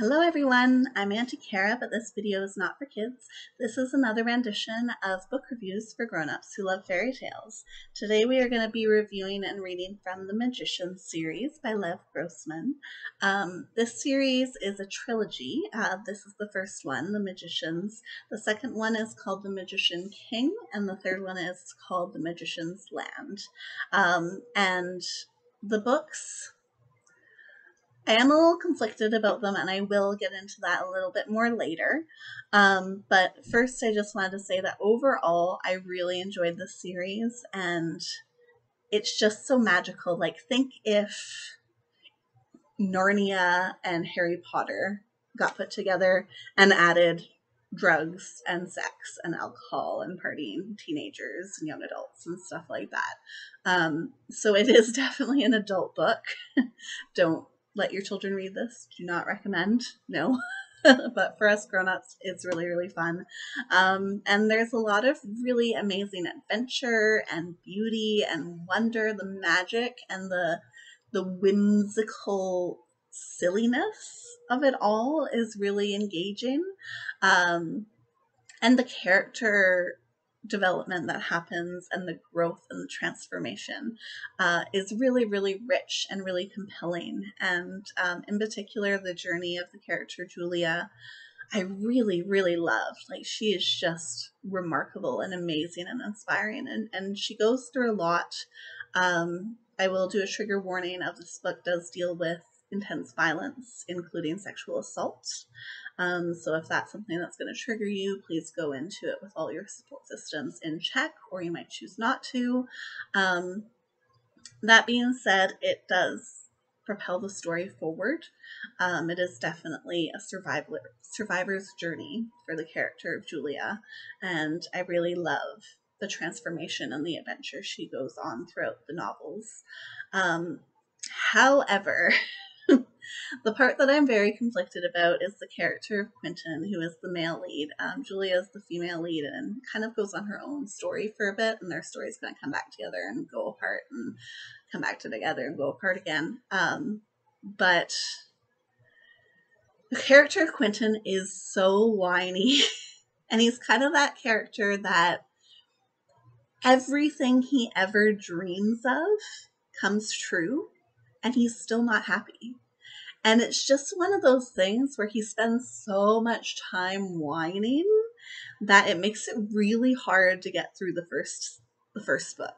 Hello everyone, I'm Auntie Cara, but this video is not for kids. This is another rendition of book reviews for grown-ups who love fairy tales. Today we are going to be reviewing and reading from the Magician series by Lev Grossman. Um, this series is a trilogy. Uh, this is the first one, The Magicians. The second one is called The Magician King, and the third one is called The Magician's Land. Um, and the books I am a little conflicted about them, and I will get into that a little bit more later. Um, but first, I just wanted to say that overall, I really enjoyed this series, and it's just so magical. Like, think if Narnia and Harry Potter got put together and added drugs and sex and alcohol and partying teenagers and young adults and stuff like that. Um, so it is definitely an adult book. Don't let your children read this. Do not recommend. No. but for us grown-ups it's really really fun um, and there's a lot of really amazing adventure and beauty and wonder the magic and the the whimsical silliness of it all is really engaging um, and the character development that happens and the growth and the transformation uh, is really, really rich and really compelling. And um, in particular, the journey of the character Julia, I really, really loved. Like, she is just remarkable and amazing and inspiring. And, and she goes through a lot. Um, I will do a trigger warning of this book does deal with intense violence, including sexual assault. Um, so if that's something that's going to trigger you, please go into it with all your support systems in check, or you might choose not to. Um, that being said, it does propel the story forward. Um, it is definitely a survivor, survivor's journey for the character of Julia, and I really love the transformation and the adventure she goes on throughout the novels. Um, however, the part that I'm very conflicted about is the character of Quentin, who is the male lead. Um, Julia is the female lead and kind of goes on her own story for a bit, and their story's going to come back together and go apart and come back to together and go apart again. Um, but the character of Quentin is so whiny, and he's kind of that character that everything he ever dreams of comes true, and he's still not happy. And it's just one of those things where he spends so much time whining that it makes it really hard to get through the first the first book.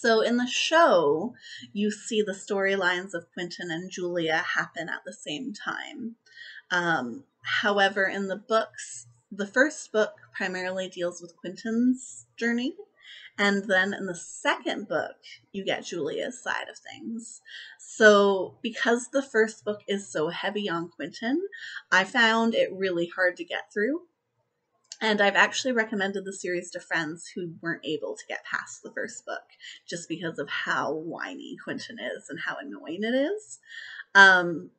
So in the show, you see the storylines of Quentin and Julia happen at the same time. Um, however, in the books, the first book primarily deals with Quentin's journey, and then in the second book, you get Julia's side of things. So, because the first book is so heavy on Quentin, I found it really hard to get through. And I've actually recommended the series to friends who weren't able to get past the first book just because of how whiny Quentin is and how annoying it is. Um,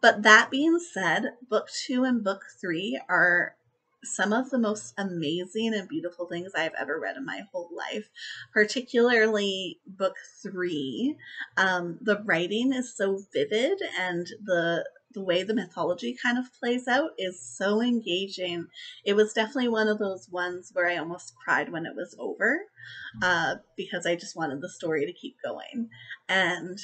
but that being said, book two and book three are some of the most amazing and beautiful things I've ever read in my whole life, particularly book three. Um, the writing is so vivid and the the way the mythology kind of plays out is so engaging. It was definitely one of those ones where I almost cried when it was over uh, because I just wanted the story to keep going. And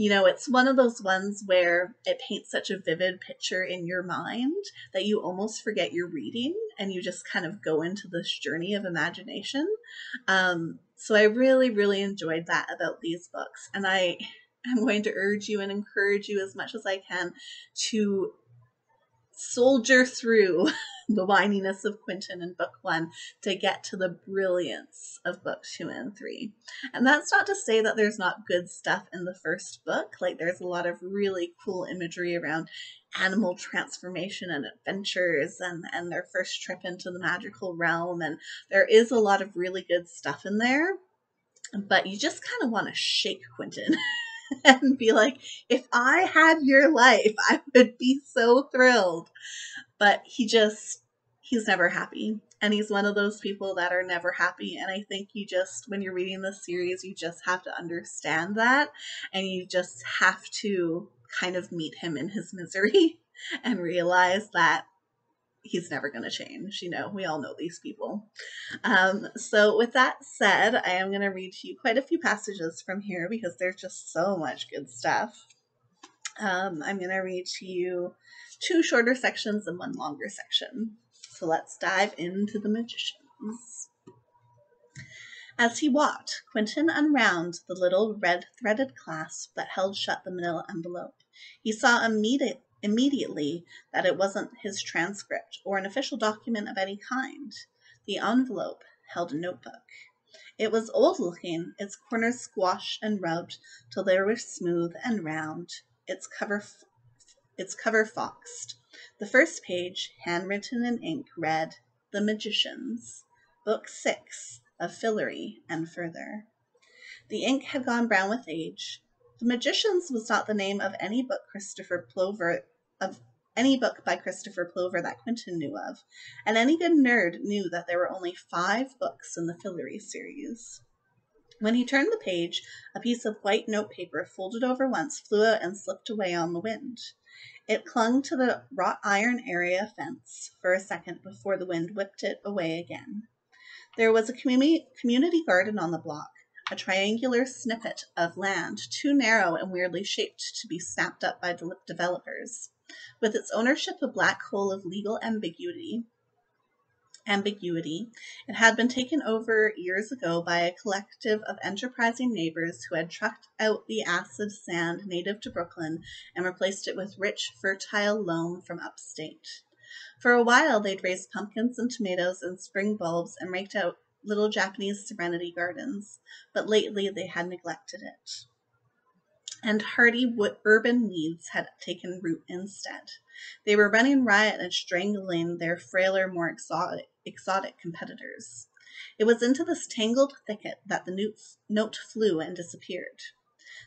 you know, it's one of those ones where it paints such a vivid picture in your mind that you almost forget you're reading and you just kind of go into this journey of imagination. Um, so I really, really enjoyed that about these books. And I am going to urge you and encourage you as much as I can to soldier through the whininess of Quentin in book one to get to the brilliance of book two and three. And that's not to say that there's not good stuff in the first book. Like there's a lot of really cool imagery around animal transformation and adventures and, and their first trip into the magical realm. And there is a lot of really good stuff in there. But you just kind of want to shake Quentin. and be like, if I had your life, I would be so thrilled. But he just, he's never happy. And he's one of those people that are never happy. And I think you just, when you're reading this series, you just have to understand that. And you just have to kind of meet him in his misery and realize that he's never going to change. You know, we all know these people. Um, so, with that said, I am going to read to you quite a few passages from here because there's just so much good stuff. Um, I'm going to read to you two shorter sections and one longer section. So, let's dive into the magicians. As he walked, Quentin unwound the little red threaded clasp that held shut the manila envelope. He saw immediate, immediately that it wasn't his transcript or an official document of any kind. The envelope held a notebook. It was old looking, its corners squashed and rubbed till they were smooth and round, its cover its cover foxed. The first page, handwritten in ink, read The Magicians, Book Six of Fillory and further. The ink had gone brown with age. The Magicians was not the name of any book Christopher Plover of any book by Christopher Plover that Quentin knew of, and any good nerd knew that there were only five books in the Fillory series. When he turned the page, a piece of white notepaper folded over once flew out and slipped away on the wind. It clung to the wrought iron area fence for a second before the wind whipped it away again. There was a community garden on the block, a triangular snippet of land too narrow and weirdly shaped to be snapped up by de- developers, with its ownership a black hole of legal ambiguity. Ambiguity. It had been taken over years ago by a collective of enterprising neighbors who had trucked out the acid sand native to Brooklyn and replaced it with rich, fertile loam from upstate. For a while they'd raised pumpkins and tomatoes and spring bulbs and raked out little Japanese serenity gardens, but lately they had neglected it. And hardy wood, urban weeds had taken root instead. They were running riot and strangling their frailer, more exotic, exotic competitors. It was into this tangled thicket that the note flew and disappeared.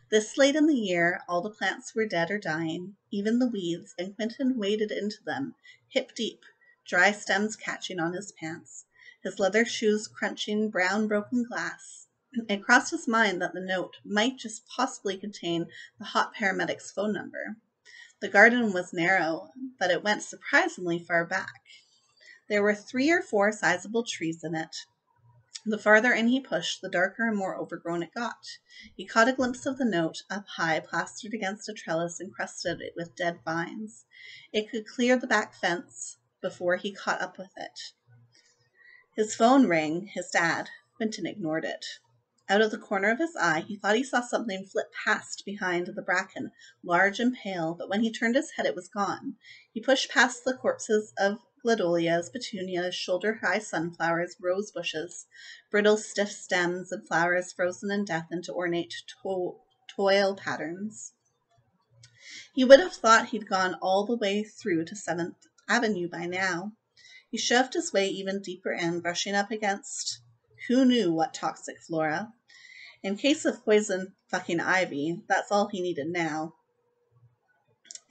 This late in the year, all the plants were dead or dying, even the weeds, and Quentin waded into them, hip deep, dry stems catching on his pants, his leather shoes crunching brown broken glass. It crossed his mind that the note might just possibly contain the hot paramedic's phone number. The garden was narrow, but it went surprisingly far back. There were three or four sizable trees in it, the farther in he pushed, the darker and more overgrown it got. He caught a glimpse of the note, up high, plastered against a trellis encrusted with dead vines. It could clear the back fence before he caught up with it. His phone rang, his dad. Quentin ignored it. Out of the corner of his eye, he thought he saw something flit past behind the bracken, large and pale, but when he turned his head it was gone. He pushed past the corpses of Gladolias, petunias, shoulder high sunflowers, rose bushes, brittle, stiff stems, and flowers frozen in death into ornate to- toile patterns. He would have thought he'd gone all the way through to Seventh Avenue by now. He shoved his way even deeper in, brushing up against who knew what toxic flora. In case of poison fucking ivy, that's all he needed now.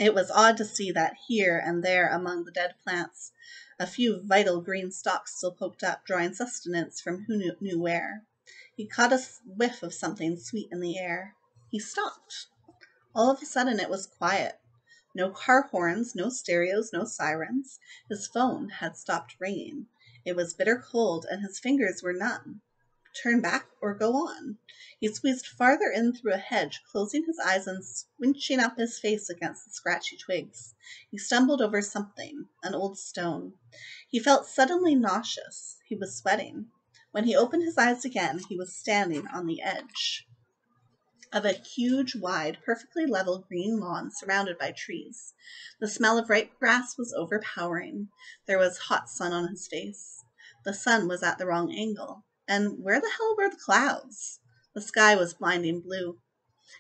It was odd to see that here and there among the dead plants a few vital green stalks still poked up, drawing sustenance from who knew, where. He caught a whiff of something sweet in the air. He stopped. All of a sudden it was quiet. No car horns, no stereos, no sirens. His phone had stopped ringing. It was bitter cold, and his fingers were numb turn back or go on. He squeezed farther in through a hedge, closing his eyes and squinching up his face against the scratchy twigs. He stumbled over something, an old stone. He felt suddenly nauseous. He was sweating. When he opened his eyes again, he was standing on the edge of a huge, wide, perfectly level green lawn surrounded by trees. The smell of ripe grass was overpowering. There was hot sun on his face. The sun was at the wrong angle. And where the hell were the clouds? The sky was blinding blue.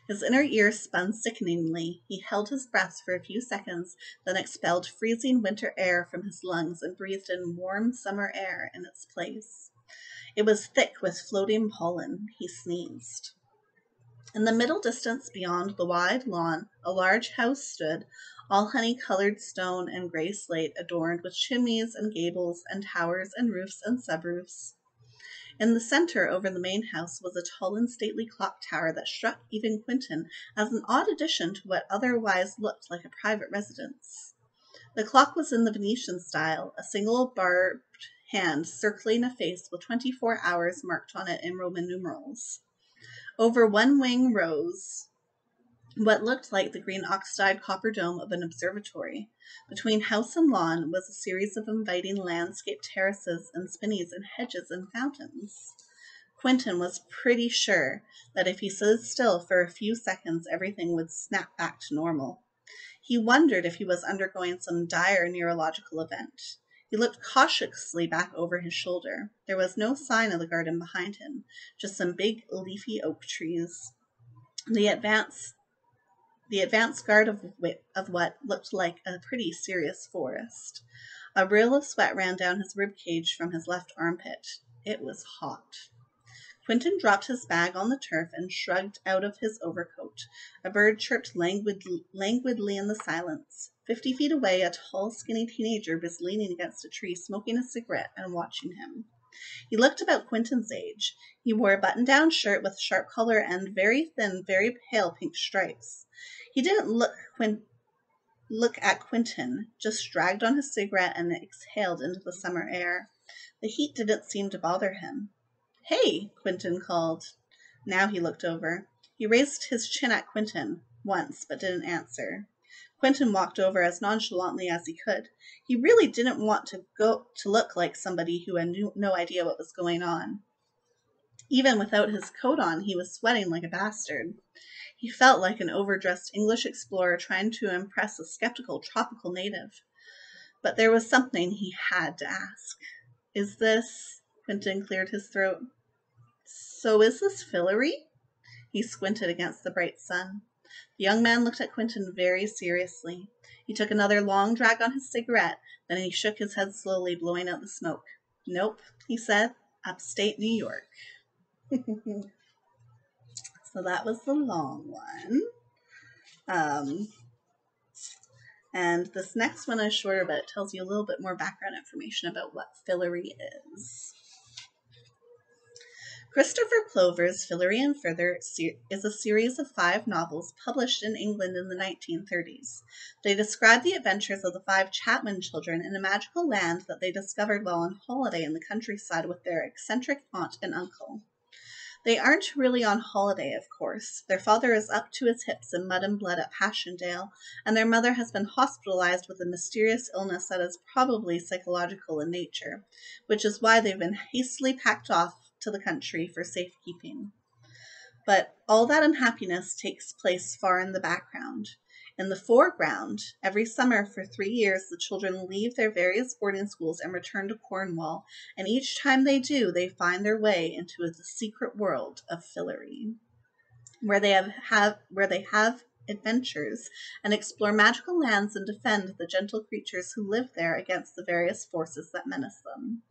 His inner ears spun sickeningly. He held his breath for a few seconds, then expelled freezing winter air from his lungs and breathed in warm summer air in its place. It was thick with floating pollen. He sneezed. In the middle distance beyond the wide lawn, a large house stood, all honey colored stone and gray slate, adorned with chimneys and gables and towers and roofs and subroofs. In the centre, over the main house, was a tall and stately clock tower that struck even Quentin as an odd addition to what otherwise looked like a private residence. The clock was in the Venetian style, a single barbed hand circling a face with twenty four hours marked on it in Roman numerals. Over one wing rose what looked like the green oxide copper dome of an observatory. Between house and lawn was a series of inviting landscape terraces and spinneys and hedges and fountains. Quentin was pretty sure that if he stood still for a few seconds everything would snap back to normal. He wondered if he was undergoing some dire neurological event. He looked cautiously back over his shoulder. There was no sign of the garden behind him, just some big leafy oak trees. The advance the advance guard of, of what looked like a pretty serious forest. A rill of sweat ran down his rib cage from his left armpit. It was hot. Quentin dropped his bag on the turf and shrugged out of his overcoat. A bird chirped languid, languidly in the silence. Fifty feet away, a tall, skinny teenager was leaning against a tree, smoking a cigarette and watching him. He looked about Quentin's age. He wore a button down shirt with sharp collar and very thin, very pale pink stripes. He didn't look Quin- look at Quentin, just dragged on his cigarette and exhaled into the summer air. The heat didn't seem to bother him. Hey, Quentin called. Now he looked over. He raised his chin at Quentin once, but didn't answer. Quentin walked over as nonchalantly as he could. He really didn't want to go to look like somebody who had no idea what was going on. Even without his coat on, he was sweating like a bastard. He felt like an overdressed English explorer trying to impress a skeptical tropical native. But there was something he had to ask. Is this. Quentin cleared his throat. So is this Fillory? He squinted against the bright sun. The young man looked at Quentin very seriously. He took another long drag on his cigarette, then he shook his head slowly, blowing out the smoke. Nope, he said. Upstate New York. So that was the long one. Um, and this next one is shorter, but it tells you a little bit more background information about what Fillory is. Christopher Plover's Fillory and Further is a series of five novels published in England in the 1930s. They describe the adventures of the five Chapman children in a magical land that they discovered while on holiday in the countryside with their eccentric aunt and uncle. They aren't really on holiday, of course. Their father is up to his hips in mud and blood at Passchendaele, and their mother has been hospitalized with a mysterious illness that is probably psychological in nature, which is why they've been hastily packed off to the country for safekeeping. But all that unhappiness takes place far in the background. In the foreground, every summer for three years, the children leave their various boarding schools and return to Cornwall, and each time they do, they find their way into the secret world of Fillory, where they have, have where they have adventures and explore magical lands and defend the gentle creatures who live there against the various forces that menace them.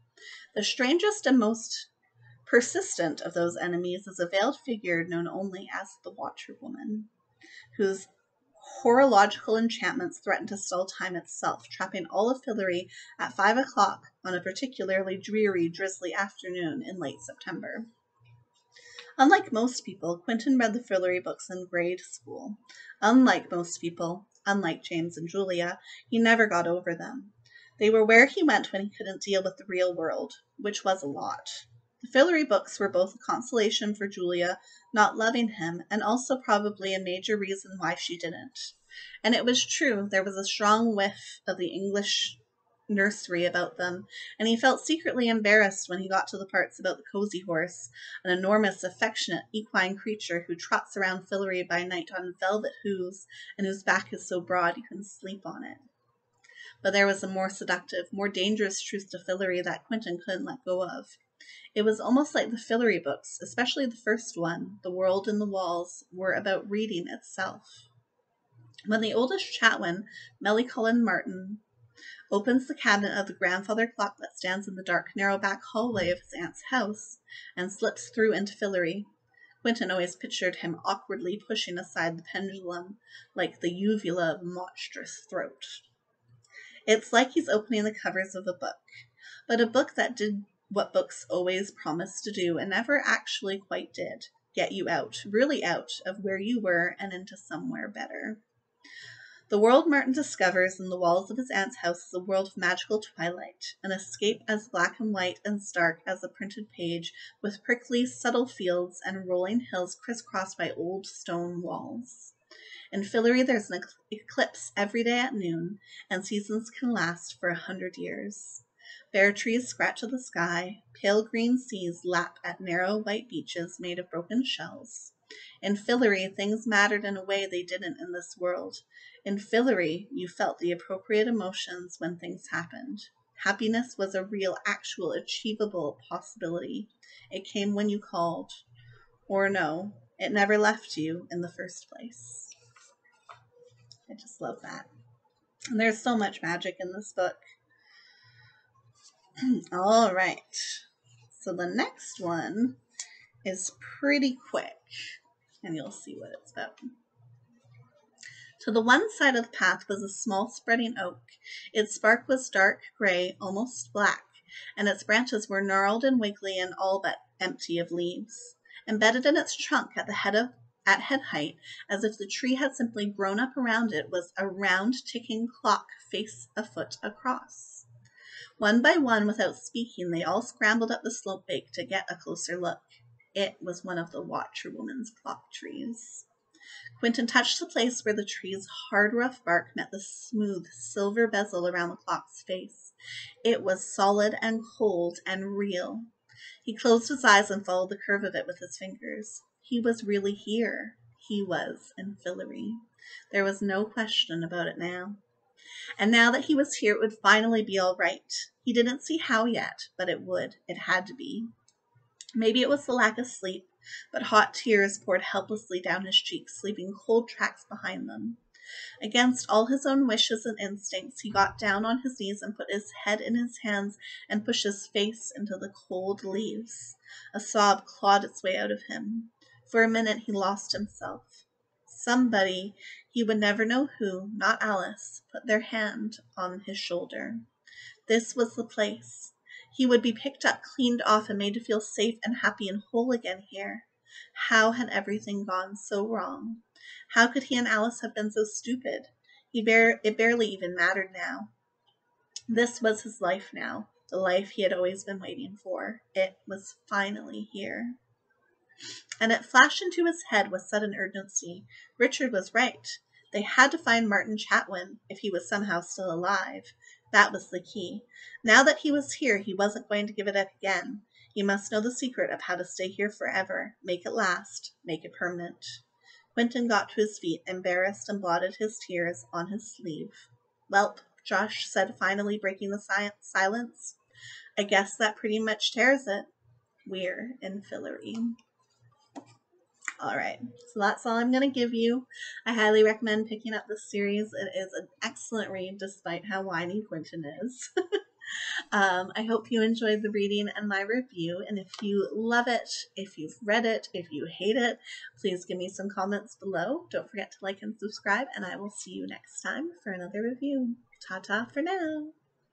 The strangest and most persistent of those enemies is a veiled figure known only as the Watcher Woman, whose horological enchantments threaten to stall time itself, trapping all of Fillory at five o'clock on a particularly dreary, drizzly afternoon in late September. Unlike most people, Quentin read the Fillory books in grade school. Unlike most people, unlike James and Julia, he never got over them. They were where he went when he couldn't deal with the real world, which was a lot. The Fillory books were both a consolation for Julia not loving him, and also probably a major reason why she didn't. And it was true, there was a strong whiff of the English nursery about them, and he felt secretly embarrassed when he got to the parts about the cozy horse, an enormous, affectionate equine creature who trots around Fillory by night on velvet hooves, and whose back is so broad you can sleep on it. But there was a more seductive, more dangerous truth to Fillory that Quentin couldn't let go of. It was almost like the Fillory books, especially the first one, The World in the Walls, were about reading itself. When the oldest Chatwin, Melancholy Martin, opens the cabinet of the grandfather clock that stands in the dark, narrow back hallway of his aunt's house, and slips through into Fillory, Quentin always pictured him awkwardly pushing aside the pendulum like the uvula of a monstrous throat. It's like he's opening the covers of a book, but a book that did what books always promised to do and never actually quite did get you out, really out of where you were and into somewhere better. The world Martin discovers in the walls of his aunt's house is a world of magical twilight, an escape as black and white and stark as a printed page, with prickly, subtle fields and rolling hills crisscrossed by old stone walls. In Fillory, there's an eclipse every day at noon, and seasons can last for a hundred years. Bare trees scratch at the sky, pale green seas lap at narrow white beaches made of broken shells. In Fillory, things mattered in a way they didn't in this world. In Fillory, you felt the appropriate emotions when things happened. Happiness was a real, actual, achievable possibility. It came when you called. Or no, it never left you in the first place. I just love that. And there's so much magic in this book. All right. So the next one is pretty quick, and you'll see what it's about. To the one side of the path was a small spreading oak. Its bark was dark gray, almost black, and its branches were gnarled and wiggly and all but empty of leaves. Embedded in its trunk at the head of at head height, as if the tree had simply grown up around it, was a round ticking clock face a foot across. One by one, without speaking, they all scrambled up the slope bank to get a closer look. It was one of the Watcherwoman's clock trees. Quentin touched the place where the tree's hard, rough bark met the smooth silver bezel around the clock's face. It was solid and cold and real. He closed his eyes and followed the curve of it with his fingers. He was really here. He was in Fillory. There was no question about it now. And now that he was here, it would finally be all right. He didn't see how yet, but it would. It had to be. Maybe it was the lack of sleep, but hot tears poured helplessly down his cheeks, leaving cold tracks behind them. Against all his own wishes and instincts, he got down on his knees and put his head in his hands and pushed his face into the cold leaves. A sob clawed its way out of him. For a minute he lost himself. Somebody, he would never know who, not Alice, put their hand on his shoulder. This was the place. He would be picked up, cleaned off, and made to feel safe and happy and whole again here. How had everything gone so wrong? How could he and Alice have been so stupid? He bare, it barely even mattered now. This was his life now, the life he had always been waiting for. It was finally here. And it flashed into his head with sudden urgency. Richard was right. They had to find Martin Chatwin if he was somehow still alive. That was the key. Now that he was here, he wasn't going to give it up again. He must know the secret of how to stay here forever, make it last, make it permanent. Quentin got to his feet, embarrassed, and blotted his tears on his sleeve. Welp, Josh said, finally breaking the silence. I guess that pretty much tears it. We're in Fillory. All right, so that's all I'm going to give you. I highly recommend picking up this series. It is an excellent read despite how whiny Quentin is. um, I hope you enjoyed the reading and my review. And if you love it, if you've read it, if you hate it, please give me some comments below. Don't forget to like and subscribe, and I will see you next time for another review. Ta ta for now.